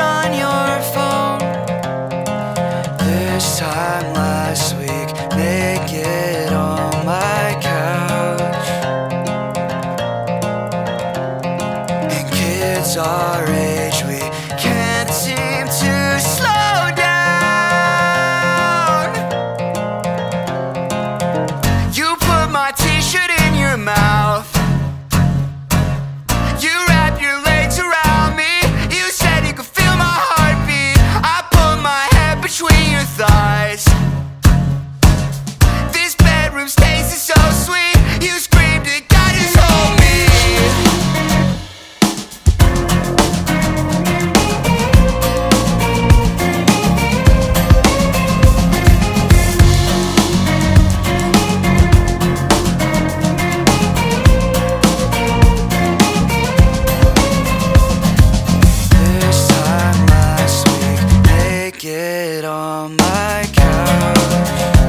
on your phone. This time last week, naked on my couch. And kids are I can't.